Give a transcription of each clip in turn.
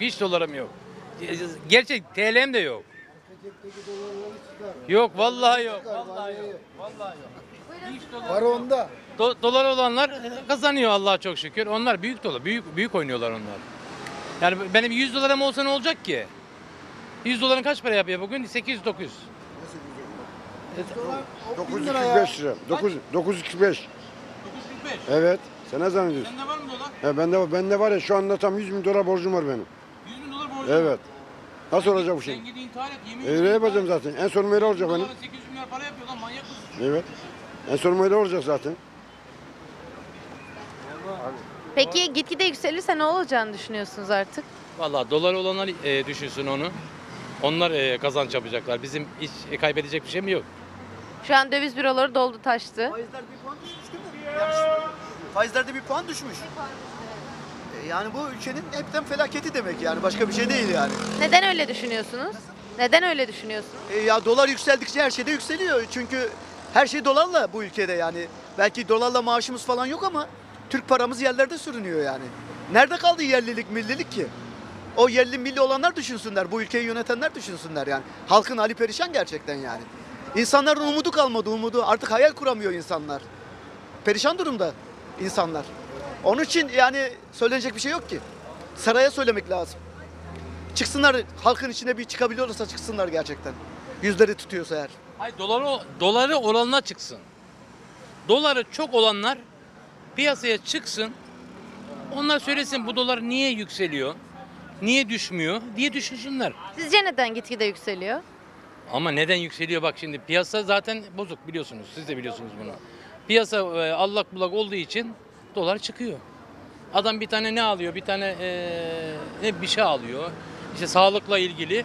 Hiç dolarım yok. Gerçek TL'm de yok. Yok vallahi yok. Vallahi yok. Vallahi yok. Hiç dolar Para onda. Do- dolar olanlar kazanıyor Allah'a çok şükür. Onlar büyük dolar. Büyük büyük oynuyorlar onlar. Yani benim 100 dolarım olsa ne olacak ki? 100 doların kaç para yapıyor bugün? 800 900. 945 lira. 9 945. 945. Evet. Sen ne zannediyorsun? Sende var mı dolar? He bende var. Bende var ya şu anda tam 100 bin dolar borcum var benim. 100 bin dolar borcum. Evet. Nasıl olacak bu şey? Sen git intihar et. Yemin E, ne yapacağım zaten? En sonum öyle olacak benim. 800 milyar para yapıyor lan manyak mısın? Evet. En sonum öyle olacak zaten. Peki gitgide yükselirse ne olacağını düşünüyorsunuz artık? Vallahi dolar olanlar e, düşünsün onu. Onlar e, kazanç yapacaklar. Bizim hiç e, kaybedecek bir şey mi yok? Şu an döviz büroları doldu taştı. Faizler bir puan düşmüş değil mi? Faizlerde bir puan düşmüş. Yani bu ülkenin hepten felaketi demek yani başka bir şey değil yani. Neden öyle düşünüyorsunuz? Neden öyle düşünüyorsunuz? E, ya dolar yükseldikçe her şey de yükseliyor. Çünkü her şey dolarla bu ülkede yani. Belki dolarla maaşımız falan yok ama Türk paramız yerlerde sürünüyor yani. Nerede kaldı yerlilik millilik ki? O yerli milli olanlar düşünsünler. Bu ülkeyi yönetenler düşünsünler yani. Halkın hali perişan gerçekten yani. İnsanların umudu kalmadı umudu. Artık hayal kuramıyor insanlar. Perişan durumda insanlar. Onun için yani söylenecek bir şey yok ki. Saraya söylemek lazım. Çıksınlar halkın içine bir çıkabiliyorsa çıksınlar gerçekten. Yüzleri tutuyorsa eğer. Hayır doları, doları olanlar çıksın. Doları çok olanlar piyasaya çıksın. Onlar söylesin bu dolar niye yükseliyor? Niye düşmüyor diye düşünsünler. Sizce neden gitgide yükseliyor? Ama neden yükseliyor bak şimdi piyasa zaten bozuk biliyorsunuz. Siz de biliyorsunuz bunu. Piyasa e, allak bullak olduğu için dolar çıkıyor. Adam bir tane ne alıyor? Bir tane e, ne bir şey alıyor. İşte sağlıkla ilgili.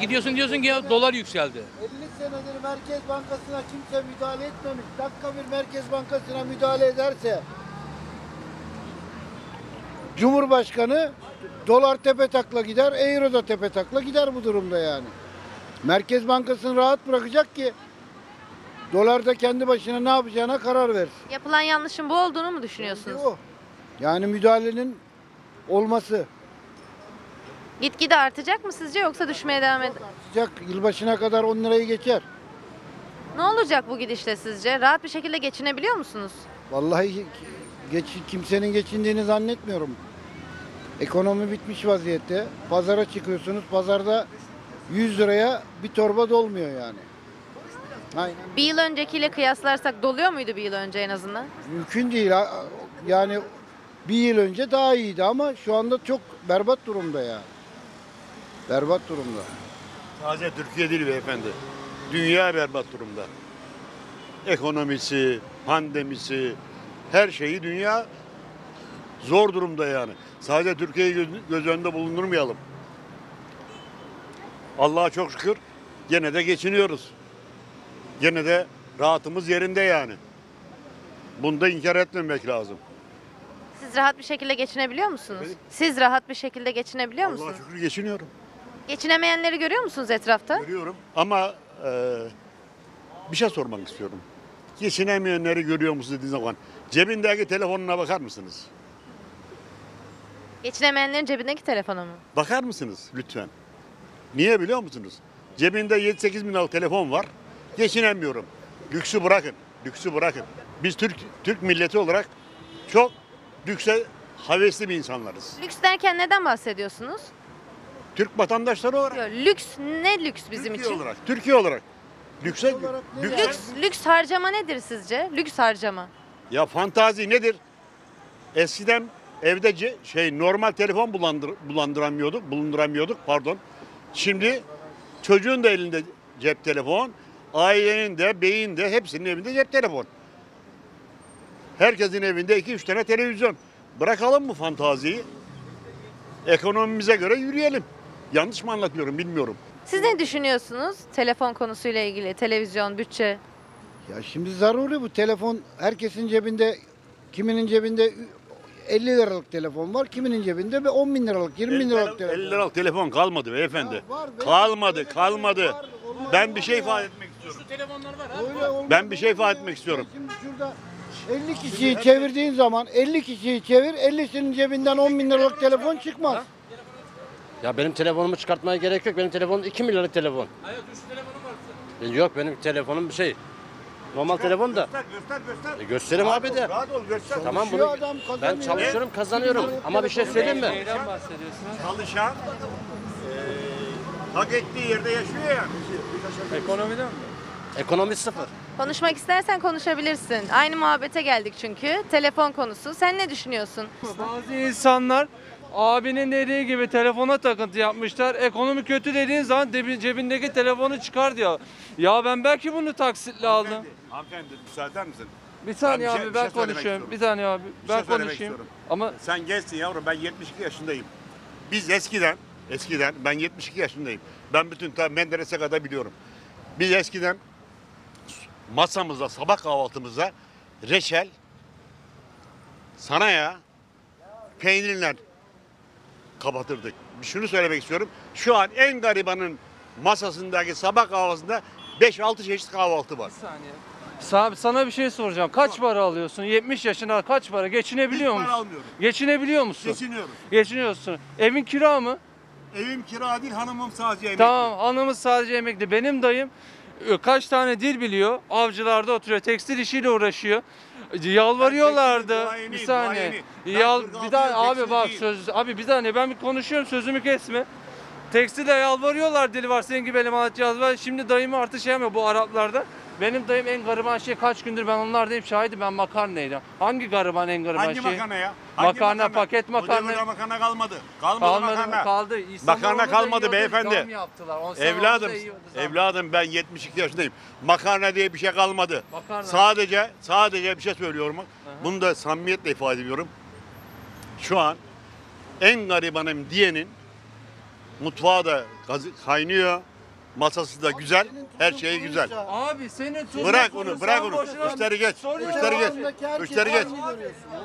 Gidiyorsun diyorsun ki ya dolar yükseldi. 50 senedir Merkez Bankası'na kimse müdahale etmemiş. Dakika bir Merkez Bankası'na müdahale ederse Cumhurbaşkanı dolar tepe takla gider, euro da tepe takla gider bu durumda yani. Merkez Bankası'nı rahat bırakacak ki dolar da kendi başına ne yapacağına karar versin. Yapılan yanlışın bu olduğunu mu düşünüyorsunuz? O. Yani müdahalenin olması. Gitgide artacak mı sizce yoksa düşmeye devam eder? Artacak yılbaşına kadar 10 lirayı geçer. Ne olacak bu gidişle sizce? Rahat bir şekilde geçinebiliyor musunuz? Vallahi geç, kimsenin geçindiğini zannetmiyorum. Ekonomi bitmiş vaziyette. Pazara çıkıyorsunuz. Pazarda 100 liraya bir torba dolmuyor yani. Aynen. Bir yıl öncekiyle kıyaslarsak doluyor muydu bir yıl önce en azından? Mümkün değil. Yani bir yıl önce daha iyiydi ama şu anda çok berbat durumda ya. Berbat durumda. Sadece Türkiye değil beyefendi. Dünya berbat durumda. Ekonomisi, pandemisi, her şeyi dünya zor durumda yani. Sadece Türkiye'yi göz, göz önünde bulundurmayalım. Allah'a çok şükür gene de geçiniyoruz. Gene de rahatımız yerinde yani. Bunu da inkar etmemek lazım. Siz rahat bir şekilde geçinebiliyor musunuz? Efendim? Siz rahat bir şekilde geçinebiliyor Allah'a musunuz? şükür geçiniyorum. Geçinemeyenleri görüyor musunuz etrafta? Görüyorum ama e, bir şey sormak istiyorum. Geçinemeyenleri görüyor musunuz dediğiniz zaman cebindeki telefonuna bakar mısınız? Geçinemeyenlerin cebindeki telefonu mu? Bakar mısınız lütfen? Niye biliyor musunuz? Cebinde 7-8 bin liralık telefon var. Geçinemiyorum. Lüksü bırakın. Lüksü bırakın. Biz Türk Türk milleti olarak çok lükse havesli bir insanlarız. Lüks derken neden bahsediyorsunuz? Türk vatandaşları olarak. Yok, lüks ne lüks bizim Türkiye için? olarak. Türkiye olarak. Lükse, lükse- Lüks lüks harcama nedir sizce? Lüks harcama. Ya fantazi nedir? Eskiden evde ce- şey normal telefon bulandır, bulandıramıyorduk, bulunduramıyorduk pardon. Şimdi çocuğun da elinde cep telefon, ailenin de, beyin de hepsinin evinde cep telefon. Herkesin evinde iki üç tane televizyon. Bırakalım mı fantaziyi? Ekonomimize göre yürüyelim. Yanlış mı anlatıyorum bilmiyorum. Siz ne düşünüyorsunuz telefon konusuyla ilgili? Televizyon, bütçe. Ya şimdi zaruri bu telefon herkesin cebinde kiminin cebinde 50 liralık telefon var kiminin cebinde bir 10 bin liralık 20 bin liralık telefon. 50 liralık telefon kalmadı beyefendi. Ya var, benim kalmadı, kalmadı. var, olmaz Ben bir şey ifade istiyorum. Şu telefonlar var Öyle olmaz Ben bir şey ifade ya? etmek istiyorum. Şimdi şurada 50 kişiyi çevirdiğin zaman 50 kişiyi çevir 50'sinin cebinden 10 bin liralık telefon çıkmaz. Ya benim telefonumu çıkartmaya gerek yok. Benim telefonum 2 milyarlık telefon. Hayır tuşlu telefonum var. E, Yok benim telefonum bir şey. Normal telefon da. Göster göster göster. E, göstereyim abi de. Rahat ol göster. Tamam bunu adam, ben kazanıyor. çalışıyorum kazanıyorum. Ama bir şey söyleyeyim mi? Neyden bahsediyorsunuz? Çalışan eee hak ettiği yerde yaşıyor yani. Ekonomiden mi? Ekonomi sıfır. Konuşmak istersen konuşabilirsin. Aynı muhabbete geldik çünkü. Telefon konusu. Sen ne düşünüyorsun? Bazı insanlar abinin dediği gibi telefona takıntı yapmışlar. Ekonomi kötü dediğin zaman debi- cebindeki telefonu çıkar diyor. Ya ben belki bunu taksitle aldım. Hanımefendi müsaade eder misin? Bir saniye Ben bir şey- abi bir ben şey söylemek istiyorum. Bir saniye abi ben şey söylemek konuşayım. istiyorum. Ama Sen gençsin yavrum ben 72 yaşındayım. Biz eskiden, eskiden ben 72 yaşındayım. Ben bütün ta Menderes'e kadar biliyorum. Biz eskiden masamızda sabah kahvaltımızda reçel, sana ya peynirler kapatırdık. Şunu söylemek istiyorum. Şu an en garibanın masasındaki sabah kahvaltısında 5-6 çeşit kahvaltı var. bir saniye. Sa- Sana bir şey soracağım. Kaç para alıyorsun? 70 yaşında kaç para? Geçinebiliyor Hiç para musun? almıyorum. Geçinebiliyor musun? Geçiniyorum. Geçiniyorsun. Evin kira mı? Evim kira değil hanımım sadece emekli. Tamam hanımız sadece emekli. Benim dayım kaç tane dil biliyor. Avcılarda oturuyor. Tekstil işiyle uğraşıyor. Yalvarıyorlardı. Tekstil Bir saniye. duayeni. Ben Yal 46 bir daha abi bak değil. söz abi bir saniye ben bir konuşuyorum sözümü kesme. Tekstile yalvarıyorlar dili var senin gibi eleman cihaz var. Şimdi dayımı artık şey yapmıyor bu Araplarda. Benim dayım en gariban şey kaç gündür ben onlardayım şahidi ben makarnaydı. Hangi gariban en gariban Hangi şey? makarna ya? Makarna, paket makarna. devirde makarna kalmadı. Kalmadı, Kalmadı makarna. mı? Kaldı. İnsanlar Makarna da kalmadı yiyordu, beyefendi. zam yaptılar. On sene Evladım, oldu da yiyordu zam. evladım ben 72 yaşındayım. Makarna diye bir şey kalmadı. Makarna. Sadece, sadece bir şey söylüyorum. Bunu da samimiyetle ifade ediyorum. Şu an en garibanım diyenin mutfağı da kaynıyor. Masası da güzel, her şeyi güzel. Abi senin tuzla Bırak onu, bırak onu. Müşteri geç, müşteri geç, müşteri geç,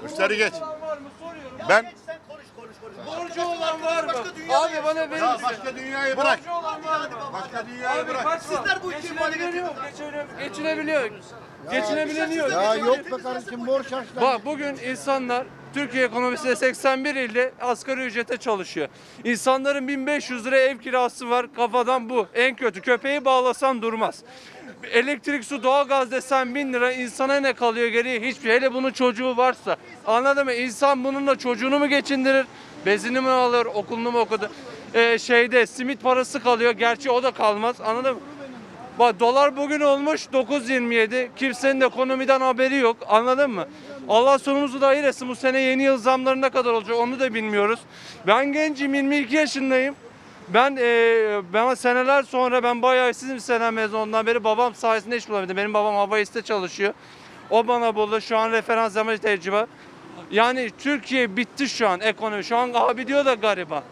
müşteri geç. Var mı? Soruyorum. Ben Borcu olan var mı? Abi bana verir ya başka dünyayı bırak. Borcu olan var mı? Başka dünyayı Abi bırak. kaç? Sizler bu ülkeyi Geçinebiliyor, geçine- geçinebiliyor. Geçinebiliyor. Ya yok be kardeşim borç harçlar. Bak bugün insanlar Türkiye ekonomisinde 81 ilde asgari ücrete çalışıyor. İnsanların 1500 lira ev kirası var. Kafadan bu. En kötü. Köpeği bağlasan durmaz. Elektrik, su, doğalgaz desen 1000 lira insana ne kalıyor geriye? Hiçbir şey. Hele bunun çocuğu varsa. Anladın mı? İnsan bununla çocuğunu mu geçindirir? Bezini mi alır? Okulunu mu okudu? Ee, şeyde simit parası kalıyor. Gerçi o da kalmaz. Anladın mı? Bak dolar bugün olmuş 9.27. Kimsenin de ekonomiden haberi yok. Anladın mı? Allah sonumuzu da hayır etsin. Bu sene yeni yıl zamları ne kadar olacak onu da bilmiyoruz. Ben gencim 22 yaşındayım. Ben eee ben seneler sonra ben bayağı işsizim sene mezunundan beri babam sayesinde iş bulabildim. Benim babam hava iste çalışıyor. O bana buldu. Şu an referans zaman tecrübe. Yani Türkiye bitti şu an ekonomi. Şu an abi diyor da gariban.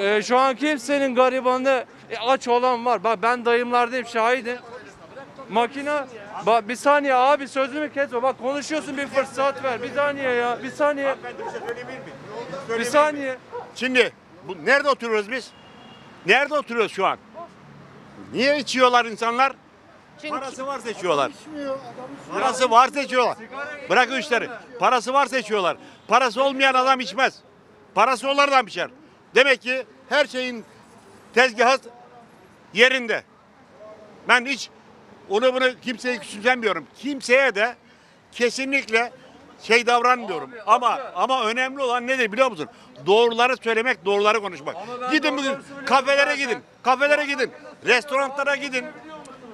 Ee, şu an kimsenin garibanı e, aç olan var. Bak ben dayımlardayım şahidim. Makine bak bir saniye abi sözümü kesme. Bak konuşuyorsun bir fırsat ver. Bir saniye ya. Bir saniye. Ben de bir şey söyleyebilir miyim? Bir Söyleyebilir miyim? saniye. Şimdi bu, nerede oturuyoruz biz? Nerede oturuyoruz şu an? Niye içiyorlar insanlar? Çünkü Parası. İçmiyor, adam Parası varsa içiyorlar. Bırak o işleri. Parası varsa içiyorlar. Parası olmayan adam içmez. Parası olan adam içer. Demek ki her şeyin tezgahı yerinde. Ben hiç onu bunu kimseye küçümsemiyorum. Kimseye de kesinlikle şey davranmıyorum. Ama ama önemli olan nedir biliyor musun? Doğruları söylemek, doğruları konuşmak. Ben Gidin bugün kafelere zaten. gidin. Kafelere gidin. Restoranlara gidin.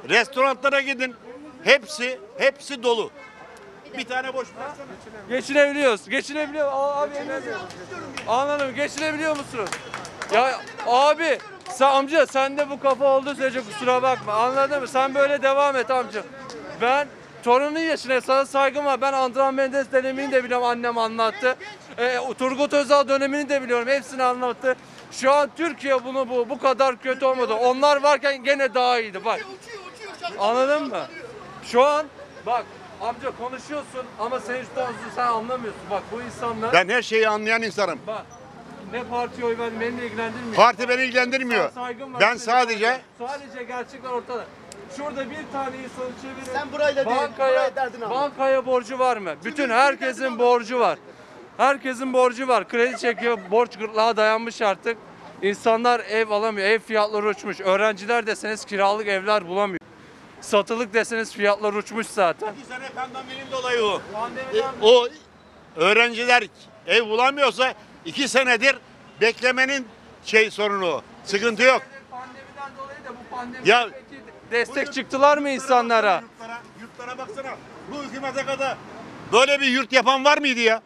Restoranlara gidin. Hepsi hepsi dolu. Bir tane boş bıraksana. Geçinebiliyoruz. Geçinebiliyor. Abi Anladım. Geçinebiliyor musunuz? Ya abi sen amca sende bu kafa olduğu sürece kusura bakma. Anladın mı? Sen böyle devam et amca. Ben torunun yaşına sana saygım var. Ben Andran Mendes dönemini de biliyorum annem anlattı. Ee, Turgut Özal dönemini de biliyorum. Hepsini anlattı. Şu an Türkiye bunu bu bu kadar kötü olmadı. Onlar varken gene daha iyiydi bak. Anladın mı? Şu an bak amca konuşuyorsun ama sen işte sen anlamıyorsun. Bak bu insanlar Ben her şeyi anlayan insanım. bak ne partiye oy verdim beni de ilgilendirmiyor. Parti beni ilgilendirmiyor. Sana saygım var, Ben sadece sadece gerçekler ortada. Şurada bir tane insanı çevirin. Sen burayla değil, bankaya, buraya derdini anlat. bankaya borcu var mı? Bütün herkesin borcu var. Herkesin borcu var. Kredi çekiyor, borç gırtlağa dayanmış artık. İnsanlar ev alamıyor. Ev fiyatları uçmuş. Öğrenciler deseniz kiralık evler bulamıyor. Satılık deseniz fiyatlar uçmuş zaten. İki sene pandeminin dolayı o. E, o öğrenciler ev bulamıyorsa iki senedir beklemenin şey sorunu. Sıkıntı yok. Pandemiden dolayı da bu pandemi Ya- destek çıktılar mı insanlara? Yurtlara, yurtlara baksana. Bu hükümete kadar böyle bir yurt yapan var mıydı ya?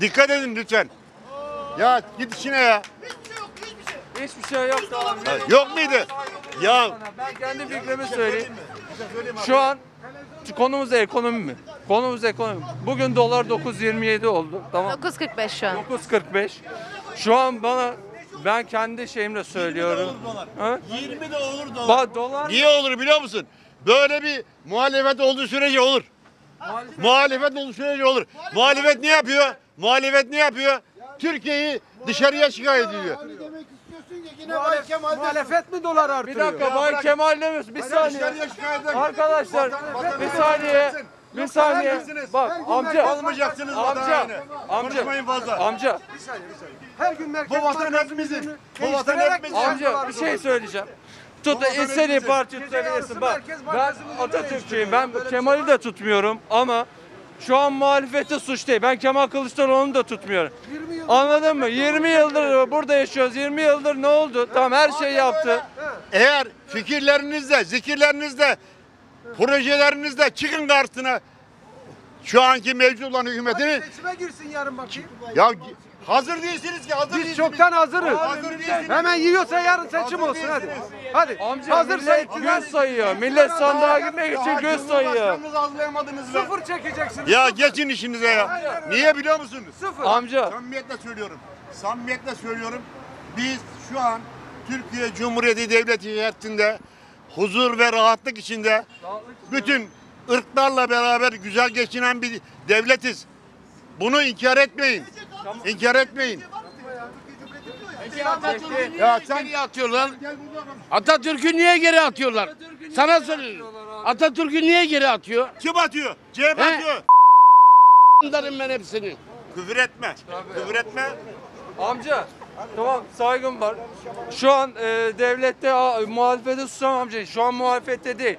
Dikkat edin lütfen. Ya git işine ya. Hiçbir şey yok abi. Ha, Yok muydu? Ya Ben kendi fikrimi söyleyeyim. Şu an konumuz ekonomi mi? Konumuz ekonomi. Bugün dolar 9.27 oldu. Tamam. 9.45 şu an. 9.45. Şu an bana ben kendi şeyimle söylüyorum. Ha? 20 de olur dolar. Bak dolar Niye olur biliyor musun? Böyle bir muhalefet olduğu sürece olur. Muhalefet olduğu sürece olur. Muhalefet ne yapıyor? Muhalefet ne yapıyor? Türkiye'yi dışarıya şikayet ediyor. demek istiyorsun ki yine Bay Kemal Muhalefet mi dolar bir artırıyor? dakika Bay Kemal demiyorsun. Bir saniye. Arkadaşlar bir saniye. Bir saniye. Bak amca. Almayacaksınız Amca. Amca. Konuşmayın fazla. Amca. Her gün Merkez Bu vatan Bankası hepimizin. Bu vatan değiştirerek hepimizin. Amca bir şey söyleyeceğim. Tut da istediğin hepimizin. parça tutabilirsin. Bak ben Atatürkçüyüm. Ben Kemal'i de tutmuyorum ama şu an muhalefete suç değil. Ben Kemal Kılıçdaroğlu'nu da tutmuyorum. Anladın mı? 20 yıldır burada yaşıyoruz. 20 yıldır ne oldu? Tamam her şeyi yaptı. Eğer fikirlerinizde, zikirlerinizde, projelerinizde çıkın karşısına şu anki mevcut olan hükümetinin Seçime girsin yarın bakayım. ya hazır değilsiniz ki hazır Biz değilsiniz. çoktan hazırız. Hazır değilsiniz. Hemen yiyorsa yarın seçim Hazır olsun hadi. Hadi. Amca Hazırsa millet gün sayıyor. Millet sandığa gitmek için gün sayıyor. Cumhurbaşkanınızı hazırlayamadınız be. Sıfır çekeceksiniz. Ya geçin işinize ya. Niye biliyor musunuz? Sıfır. Amca Samimiyetle söylüyorum. Samimiyetle söylüyorum. Biz şu an Türkiye Cumhuriyeti Devleti heyetinde huzur ve rahatlık içinde bütün ırklarla beraber güzel geçinen bir devletiz. Bunu inkar etmeyin. İnkar etmeyin. Ya sen atıyorlar? Atatürk'ü niye geri atıyorlar? Sana soruyorum. Atatürk'ü niye geri atıyor? kim atıyor? CHP He? atıyor. Bunların ben hepsini. Küfür etme. Küfür etme. Amca tamam saygım var. Şu an e, devlette a, muhalefete susam amca. Şu an muhalefette değil.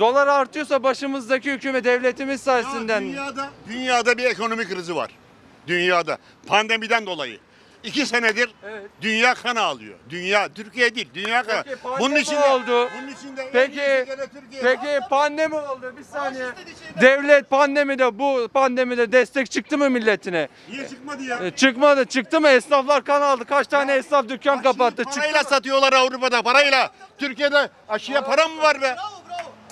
Dolar artıyorsa başımızdaki hükümet devletimiz Ya sayesinden. dünyada, dünyada bir ekonomi krizi var. Dünyada. Pandemiden dolayı. İki senedir Evet. dünya kan ağlıyor. Dünya, Türkiye değil, dünya kan. Peki, pandemi Bunun için oldu. Bunun için de en Peki, iyisi gene Türkiye. peki pandemi oldu bir saniye. Devlet pandemide bu pandemide destek çıktı mı milletine? Niye çıkmadı ya? E, çıkmadı. Çıktı mı? Esnaflar kan aldı. Kaç tane esnaf dükkan kapattı. Çıktı Parayla satıyorlar Avrupa'da, parayla. Türkiye'de aşıya para mı var be?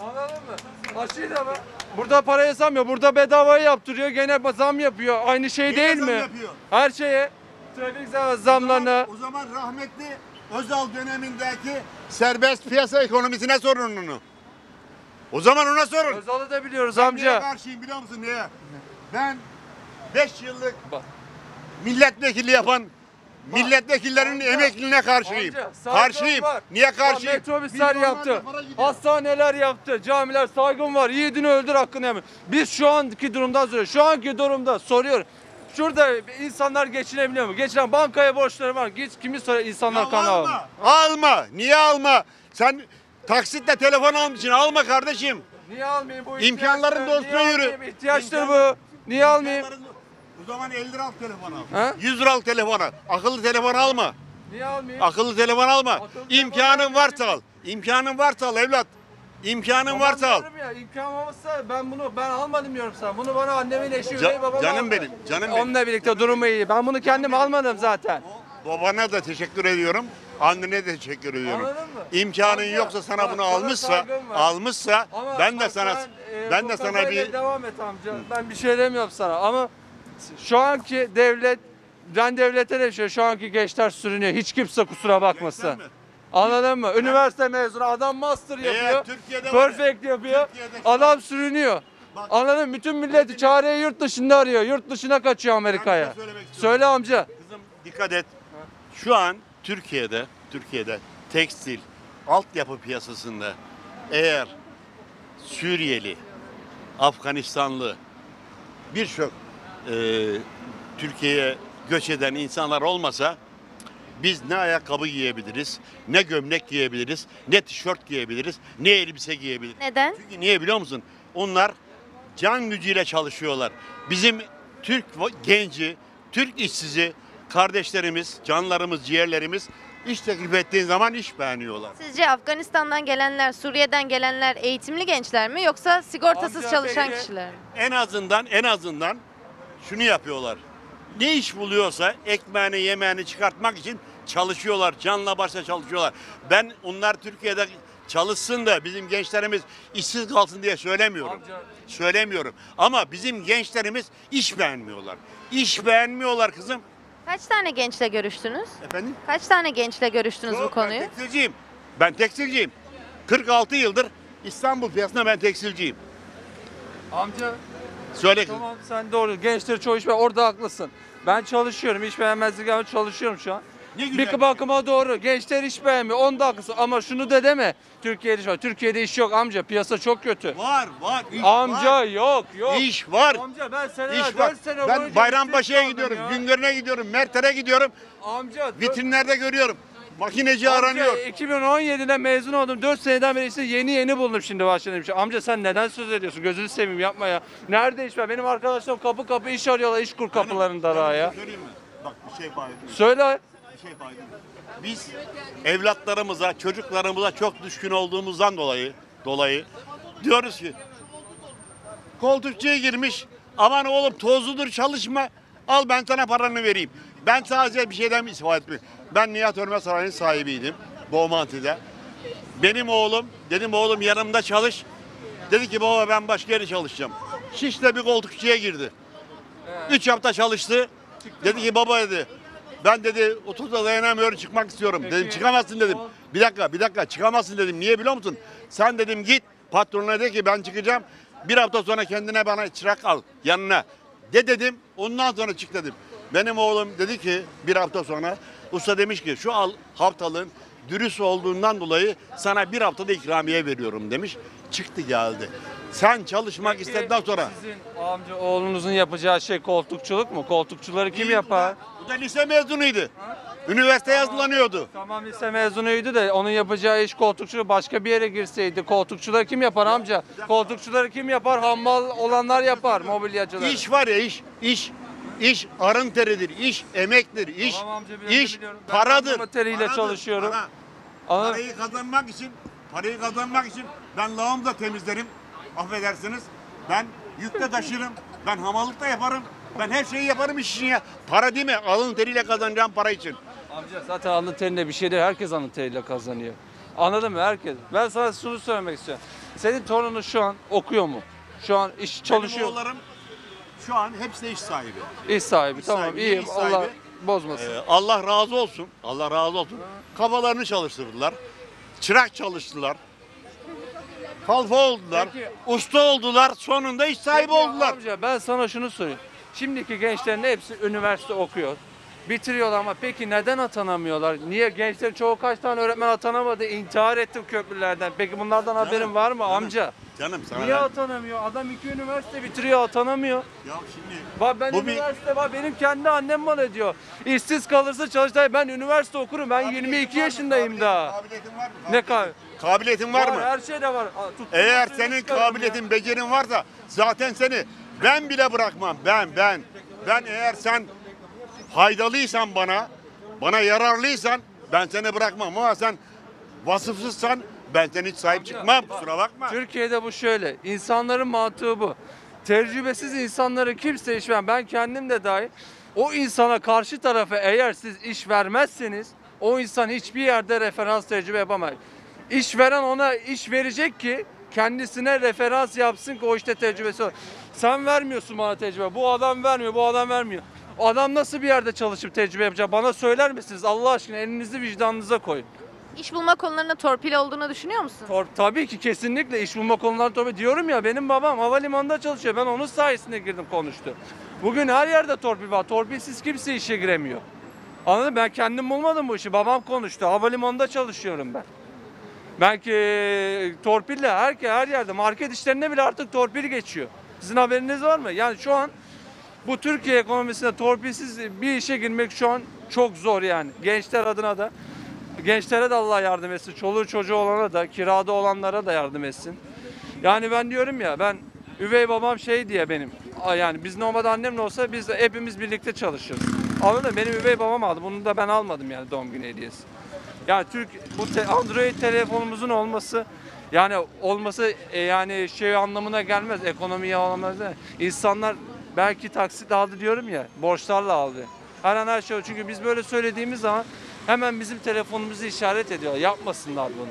Anladın mı? Aşıyı da bak. Burada parayı zamıyor. Burada bedavayı yaptırıyor. Gene zam yapıyor. Aynı şey Yine değil zam mi? yapıyor. Her şeye. Trafik zam- zamlarına. O zaman rahmetli Özal dönemindeki serbest piyasa ekonomisine sorun onu. O zaman ona sorun. Özal'ı da biliyoruz Niye amca. karşıyım biliyor musun niye? Ben 5 yıllık Bak. milletvekili yapan milletvekillerinin emekliliğine karşıyım. Amca, karşıyım. var. Niye Bak, karşıyım? Metrobüsler yaptı. Hastaneler yaptı. Camiler saygım var. Yiğidini öldür hakkını yeme. Biz şu anki durumdan soruyoruz. Şu anki durumda soruyorum. Şurada insanlar geçinebiliyor mu? Geçinen bankaya borçları var. Geç kimi soruyor insanlar kan alıyor. alma. Alma. Niye alma? Sen taksitle telefon almışsın. Alma kardeşim. Niye almayayım bu İmkanların dostuna yürü. İhtiyaçtır İmkan- bu. Niye almayayım? O zaman 50 lira al telefon al. Ha? 100 lira al. Akıllı telefon alma. Niye almayayım? Akıllı telefon alma. Akıllı İmkanın telefon varsa al. İmkanın varsa al evlat. İmkanın varsa al. Ya, imkan olmasa ben bunu ben almadım diyorum sana. Bunu bana annemin eşi Ca- üvey babam canım aldı. benim, canım benim. Onunla birlikte durumu iyi. Ben bunu kendim almadım zaten. Babana da teşekkür ediyorum. Annene de teşekkür ediyorum. Anladın mı? İmkanın Amca, yoksa sana bak, bunu sana almışsa, saygım var. almışsa Ama ben de bak sana sen, e, ben bu de sana kafayla bir devam et amca. Ben bir şey demiyorum sana ama şu anki devlet ben devlete de şey, şu anki gençler sürünüyor. Hiç kimse kusura bakmasın. Gençler mi? Anladın mı? Üniversite mezunu adam master yapıyor. Türkiye'de var ya, Perfect yapıyor. Türkiye'de şu Adam sürünüyor. Bak- Anladın mı? Bütün milleti çareyi yurt dışında arıyor. Yurt dışına kaçıyor Amerika'ya. Şey söylemek istiyorum. Söyle amca. Kızım dikkat et. Şu an Türkiye'de, Türkiye'de tekstil altyapı piyasasında eğer Suriyeli, Afganistanlı birçok e, Türkiye'ye göç eden insanlar olmasa biz ne ayakkabı giyebiliriz, ne gömlek giyebiliriz, ne tişört giyebiliriz, ne elbise giyebiliriz. Neden? Çünkü niye biliyor musun? Onlar can gücüyle çalışıyorlar. Bizim Türk genci, Türk işsizi, kardeşlerimiz, canlarımız, ciğerlerimiz iş teklif ettiğin zaman iş beğeniyorlar. Sizce Afganistan'dan gelenler, Suriye'den gelenler eğitimli gençler mi yoksa sigortasız Amca çalışan kişiler mi? En azından en azından şunu yapıyorlar. Ne iş buluyorsa ekmeğini yemeğini çıkartmak için çalışıyorlar. Canla başla çalışıyorlar. Ben onlar Türkiye'de çalışsın da bizim gençlerimiz işsiz kalsın diye söylemiyorum. Amca- Söylemiyorum. Ama bizim gençlerimiz iş beğenmiyorlar. İş beğenmiyorlar kızım. Kaç tane gençle görüştünüz? Efendim? Kaç tane gençle görüştünüz bu Yok, konuyu? Ben tekstilciyim. Ben tekstilciyim. 46 yıldır İstanbul piyasasında ben tekstilciyim. Amca Söyle kızım. tamam sen doğru. Gençler çoğu iş Orada haklısın. Ben çalışıyorum. İş beğenmezlik ama çalışıyorum şu an. Ne güzel. Bir bakıma doğru. Gençler iş beğenmiyor. Onda haklısın. Ama şunu da deme. Türkiye'de iş var. Türkiye'de iş yok amca. Piyasa çok kötü. Var var. iş Amca var. yok yok. İş var. Amca ben seneler İş var. 4 sene Ben boyunca Bayrampaşa'ya işsiz kaldım gidiyorum, ya. Güngör'üne gidiyorum, Merter'e gidiyorum. Amca dört- Vitrinlerde görüyorum. Makineci Amca, aranıyor. 2017'de mezun oldum. 4 seneden beri işte yeni yeni buldum şimdi başladım. işe. Amca sen neden söz ediyorsun? Gözünü seveyim yapma ya. Nerede iş var? Benim arkadaşlarım kapı kapı iş arıyorlar. iş kur kapılarında daha ya. Söyleyeyim mi? Bak bir şey faydalı. Söyle. Bir şey faydalı. Biz evlatlarımıza, çocuklarımıza çok düşkün olduğumuzdan dolayı dolayı diyoruz ki koltukçuya girmiş. Aman oğlum tozludur çalışma. Al ben sana paranı vereyim. Ben sadece bir şeyden istifade etmiyorum. Ben Nihat Örme Sarayı'nın sahibiydim. Boğmantı'da. Benim oğlum, dedim oğlum yanımda çalış. Dedi ki baba ben başka yere çalışacağım. Şişle bir koltukçuya girdi. Üç hafta çalıştı. Dedi ki baba dedi. Ben dedi 30'da dayanamıyorum çıkmak istiyorum. Dedim çıkamazsın dedim. Bir dakika bir dakika çıkamazsın dedim. Niye biliyor musun? Sen dedim git patronuna de ki ben çıkacağım. Bir hafta sonra kendine bana çırak al yanına. De dedim ondan sonra çık dedim. Benim oğlum dedi ki bir hafta sonra usta demiş ki şu al haftalığın dürüst olduğundan dolayı sana bir haftada ikramiye veriyorum demiş. Çıktı geldi. Sen çalışmak istedikten sonra Sizin amca oğlunuzun yapacağı şey koltukçuluk mu? Koltukçuları kim yapar? Bu da lise mezunuydu. Üniversite yazılanıyordu. Tamam lise mezunuydu da onun yapacağı iş koltukçu başka bir yere girseydi. Koltukçuları kim yapar amca? Koltukçuları kim yapar? Hammal olanlar yapar mobilyacılar. İş var ya iş, iş, iş arın teridir, iş emektir, iş, Tamam amca, biliyorum, iş biliyorum. Ben paradır. alnımın teriyle paradır, çalışıyorum. para. Ama Parayı kazanmak için, parayı kazanmak için ben lağım da temizlerim. Affedersiniz. Ben yükle taşırım. Ben hamallık da yaparım. Ben her şeyi yaparım iş için ya. Para değil mi? Alın teriyle kazanacağım para için. amca zaten alın terinde bir şey değil. Herkes alın teriyle kazanıyor. Anladın mı? Herkes. Ben sana şunu söylemek istiyorum. Senin torunun şu an okuyor mu? Şu an iş çalışıyor. Benim oğullarım şu an hepsi de iş sahibi. İş sahibi. İş tamam sahibi, iyi. iş sahibi. Allah bozmasın. Ee, Allah razı olsun. Allah razı olsun. Kafalarını çalıştırdılar. Çırak çalıştılar. Kalfa oldular. Peki. Usta oldular. Sonunda iş sahibi Peki oldular. Amca ben sana şunu sorayım. Şimdiki gençlerin hepsi üniversite okuyor. Bitiriyorlar ama peki neden atanamıyorlar? Niye gençlerin çoğu kaç tane öğretmen atanamadı? İntihar etti köprülerden. Peki bunlardan haberin var mı amca? Canım sana. Niye ben- atanamıyor? Adam iki üniversite bitiriyor atanamıyor. Ya şimdi Bak ben Bu bir- üniversite var benim kendi annem bana diyor. İşsiz kalırsa çalıştay ben üniversite okurum. Ben 22 yaşındayım daha. Kabiliyetin var mı? Ne kab- Kabiliyetin var mı? Her şeyde var. Aa, tuttuğum Eğer senin çıkarırım ya. kabiliyetin, becerin varsa zaten seni ben bile bırakmam. Ben, ben. Ben eğer sen faydalıysan bana, bana yararlıysan ben seni bırakmam. Ama sen vasıfsızsan ben seni hiç sahip çıkmam. Kusura bakma. Türkiye'de bu şöyle. İnsanların mantığı bu. Tecrübesiz insanları kimse iş ver. Ben kendim de dahil. O insana karşı tarafa eğer siz iş vermezseniz o insan hiçbir yerde referans tecrübe yapamaz. İşveren ona iş verecek ki kendisine referans yapsın ki o işte tecrübesi olur. Sen vermiyorsun bana tecrübe. Bu adam vermiyor, bu adam vermiyor. O adam nasıl bir yerde çalışıp tecrübe yapacak? Bana söyler misiniz? Allah aşkına elinizi vicdanınıza koyun. İş bulma konularında torpil olduğunu düşünüyor musun? Tor- tabii ki kesinlikle iş bulma konuları tabii diyorum ya benim babam havalimanında çalışıyor. Ben onun sayesinde girdim konuştu. Bugün her yerde torpil var. Torpilsiz kimse işe giremiyor. Anladın mı? Ben kendim bulmadım bu işi. Babam konuştu. Havalimanında çalışıyorum ben. Belki torpille her, her yerde market işlerinde bile artık torpil geçiyor. Sizin haberiniz var mı? Yani şu an Bu Türkiye ekonomisinde torpilsiz bir işe girmek şu an çok zor yani. Gençler adına da. Gençlere de Allah yardım etsin. Çoluğu çocuğu olana da, kirada olanlara da yardım etsin. Yani ben diyorum ya ben üvey babam şey diye benim. Yani biz normalde annemle olsa biz de hepimiz birlikte çalışırız. Anladın mı? Benim üvey babam aldı. Bunu da ben almadım yani doğum günü hediyesi. Yani Türk bu te- Android telefonumuzun olması yani olması e, yani şey anlamına gelmez. Ekonomiye anlamına gelmez. İnsanlar belki taksit aldı diyorum ya borçlarla aldı. Her an her şey çünkü biz böyle söylediğimiz zaman hemen bizim telefonumuzu işaret ediyor. Yapmasınlar bunu.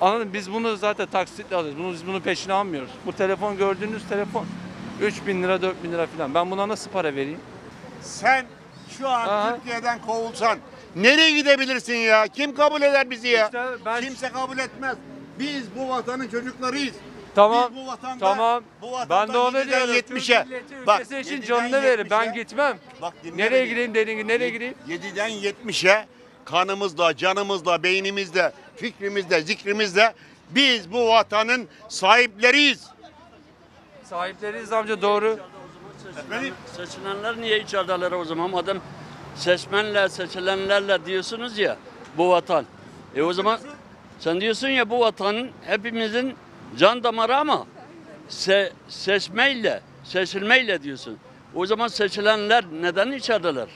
Anladın mı? Biz bunu zaten taksitle alıyoruz. Bunu, biz bunu peşine almıyoruz. Bu telefon gördüğünüz telefon 3000 bin lira 4000 bin lira falan. Ben buna nasıl para vereyim? Sen şu an Aha. Türkiye'den kovulsan nereye gidebilirsin ya? Kim kabul eder bizi ya? İşte ben- Kimse kabul etmez. Biz bu vatanın çocuklarıyız. Tamam. Biz bu vatanda, Tamam. bu vatanda Ben de onu 7'den diyorum. 70'e. Türk milleti Bak, ülkesi için 7'den canını verir. Ben 70'e. gitmem. Bak, Nereye beni. gideyim dediğin gibi nereye gideyim? 7'den 70'e kanımızla, canımızla, beynimizle, fikrimizle, zikrimizle biz bu vatanın sahipleriyiz. Sahipleriyiz amca doğru. Benim Seçilenler niye içerideler o zaman? Madem seçmenle seçilenlerle diyorsunuz ya bu vatan. E o zaman sen diyorsun ya bu vatanın hepimizin can damarı ama se, seçmeyle, seçilmeyle diyorsun. O zaman seçilenler neden içerideler?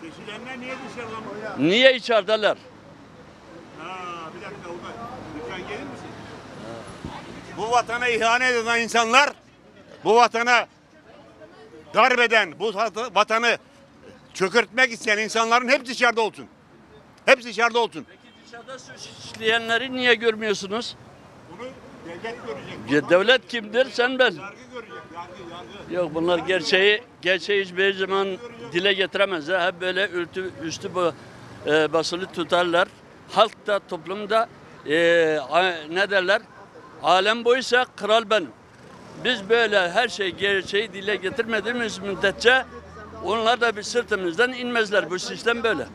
seçilenler niye dışarıda mı? Niye içerideler? Ha, bir dakika. Lütfen gelir misin? Bu vatana ihanet eden insanlar, bu vatana darbeden, bu vat- vatanı çökertmek isteyen insanların hepsi içeride olsun. Hepsi içeride olsun. Dışarıda suçlayanları niye görmüyorsunuz? Devlet görecek. Ya devlet kimdir? Sen ben. Yargı görecek. Yargı, yargı. Yok bunlar gerçeği gerçeği hiçbir zaman dile getiremezler. Hep böyle üstü, üstü bu, e, basılı tutarlar. Halk da toplumda e, ne derler? Alem buysa kral benim. Biz böyle her şey gerçeği dile getirmediğimiz müddetçe onlar da bir sırtımızdan inmezler. Bu sistem böyle.